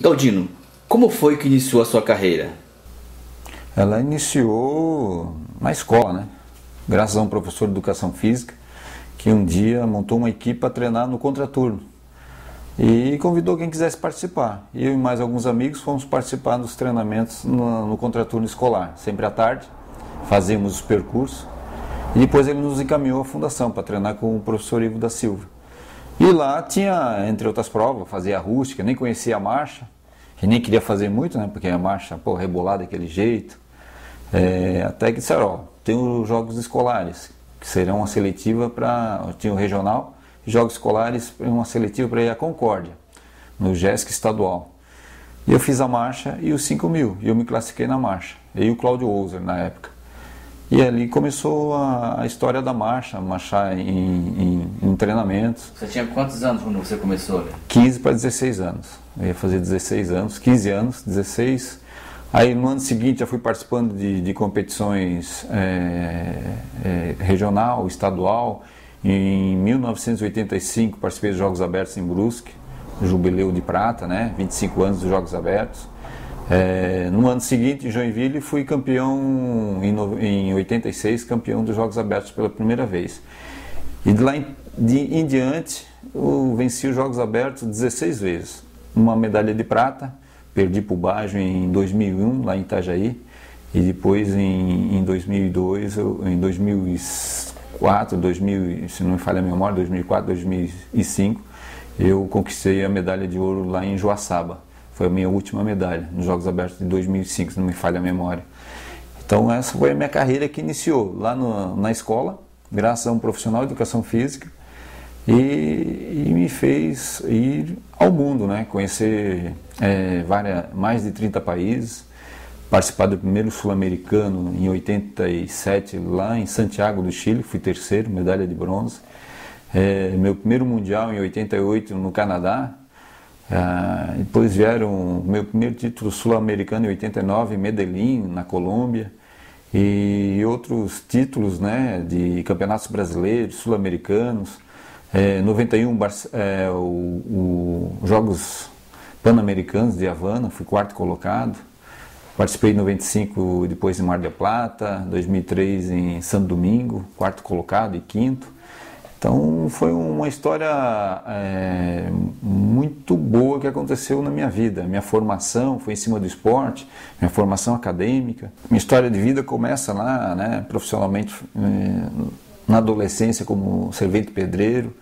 Galdino, como foi que iniciou a sua carreira? Ela iniciou na escola, né? Graças a um professor de educação física que um dia montou uma equipe para treinar no contraturno e convidou quem quisesse participar. Eu e mais alguns amigos fomos participar dos treinamentos no, no contraturno escolar, sempre à tarde, fazíamos os percursos e depois ele nos encaminhou à fundação para treinar com o professor Ivo da Silva. E lá tinha, entre outras provas, fazia a rústica, nem conhecia a marcha, e nem queria fazer muito, né, porque a marcha, pô, rebolada daquele jeito. É, até que disseram, ó, tem os jogos escolares, que serão uma seletiva para, tinha o regional, Jogos Escolares, uma seletiva para ir à Concórdia, no GESC estadual. E eu fiz a marcha e os 5 mil, e eu me classifiquei na marcha, e o Claudio Ouser na época. E ali começou a, a história da marcha, marchar em, em, em, treinamentos. Você tinha quantos anos quando você começou? Né? 15 para 16 anos. Eu ia fazer 16 anos, 15 anos, 16. Aí no ano seguinte já fui participando de, de competições é, é, regional, estadual em 1985 participei dos Jogos Abertos em Brusque, Jubileu de Prata, né? 25 anos dos Jogos Abertos. É, no ano seguinte, em Joinville, fui campeão, em, em 86, campeão dos Jogos Abertos pela primeira vez. E de lá em, de, em diante, eu venci os Jogos Abertos 16 vezes. Uma medalha de prata, perdi para o Bajo em 2001, lá em Itajaí. E depois, em, em 2002, eu, em 2006, 2004, 2000, se não me falha a memória, 2004, 2005, eu conquistei a medalha de ouro lá em Joaçaba. Foi a minha última medalha nos Jogos Abertos de 2005, se não me falha a memória. Então essa foi a minha carreira que iniciou lá no, na escola, graças a um profissional de educação física, e, e me fez ir ao mundo, né? conhecer é, várias, mais de 30 países, participar do primeiro sul-americano em 87 lá em Santiago do Chile, fui terceiro, medalha de bronze. É, meu primeiro mundial em 88 no Canadá. É, depois vieram meu primeiro título sul-americano em 89 em Medellín, na Colômbia. E outros títulos né, de campeonatos brasileiros, sul-americanos. É, 91 é, o, o Jogos Pan-Americanos de Havana, fui quarto colocado. Participei em 95 depois em Mar del Plata, 2003 em Santo Domingo, quarto colocado e quinto. Então foi uma história é, muito boa que aconteceu na minha vida. Minha formação foi em cima do esporte, minha formação acadêmica. Minha história de vida começa lá, né, profissionalmente, é, na adolescência como servente pedreiro,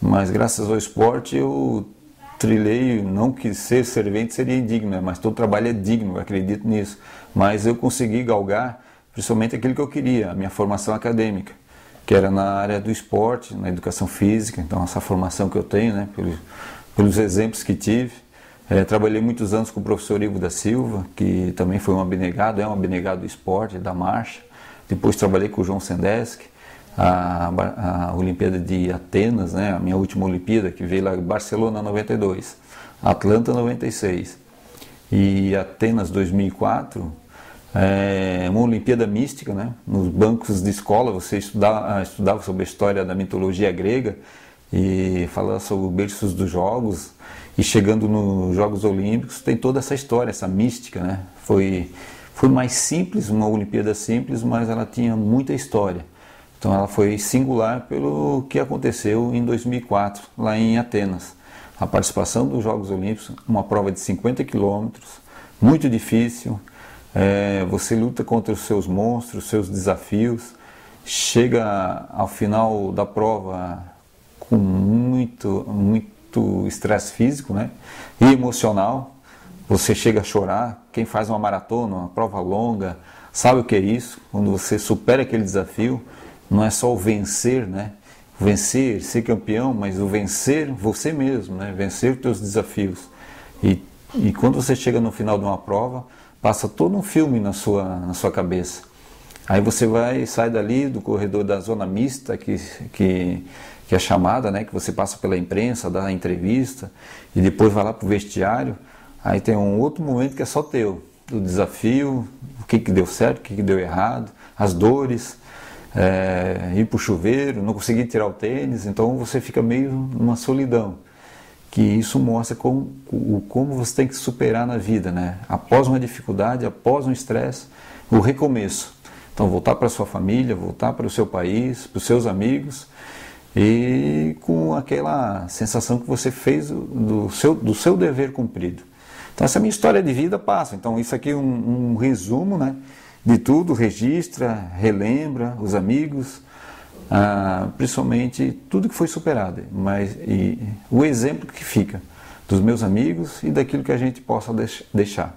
mas graças ao esporte eu trilhei, não que ser servente seria indigno, né? mas todo trabalho é digno, acredito nisso. Mas eu consegui galgar principalmente aquilo que eu queria, a minha formação acadêmica, que era na área do esporte, na educação física, então essa formação que eu tenho, né, pelos, pelos exemplos que tive. É, trabalhei muitos anos com o professor Ivo da Silva, que também foi um abnegado, é um abnegado do esporte, da marcha. Depois trabalhei com o João Sendeski, a, a Olimpíada de Atenas, né, a minha última Olimpíada, que veio lá em Barcelona 92, Atlanta 96 e Atenas 2004, é uma Olimpíada mística, né? Nos bancos de escola você estudava, estudava sobre a história da mitologia grega e falava sobre os berços dos jogos e chegando nos Jogos Olímpicos tem toda essa história, essa mística, né? Foi foi mais simples, uma Olimpíada simples, mas ela tinha muita história. Então ela foi singular pelo que aconteceu em 2004, lá em Atenas. A participação dos Jogos Olímpicos, uma prova de 50 quilômetros, muito difícil. É, você luta contra os seus monstros, seus desafios, chega ao final da prova com muito, muito estresse físico né? e emocional. Você chega a chorar. Quem faz uma maratona, uma prova longa, sabe o que é isso? Quando você supera aquele desafio, não é só o vencer, né? Vencer, ser campeão, mas o vencer você mesmo, né? Vencer os teus desafios. E, e quando você chega no final de uma prova, passa todo um filme na sua, na sua cabeça. Aí você vai, sai dali do corredor da zona mista, que, que, que é chamada, né? Que você passa pela imprensa, dá entrevista, e depois vai lá para o vestiário. Aí tem um outro momento que é só teu, do desafio, o que, que deu certo, o que, que deu errado, as dores, é, ir para o chuveiro, não conseguir tirar o tênis, então você fica meio numa solidão. que isso mostra como, como você tem que superar na vida, né? Após uma dificuldade, após um estresse, o recomeço. Então, voltar para sua família, voltar para o seu país, para os seus amigos e com aquela sensação que você fez do seu, do seu dever cumprido. Então, essa minha história de vida passa. Então, isso aqui é um, um resumo né, de tudo, registra, relembra os amigos, ah, principalmente tudo que foi superado, mas e, o exemplo que fica dos meus amigos e daquilo que a gente possa deixar.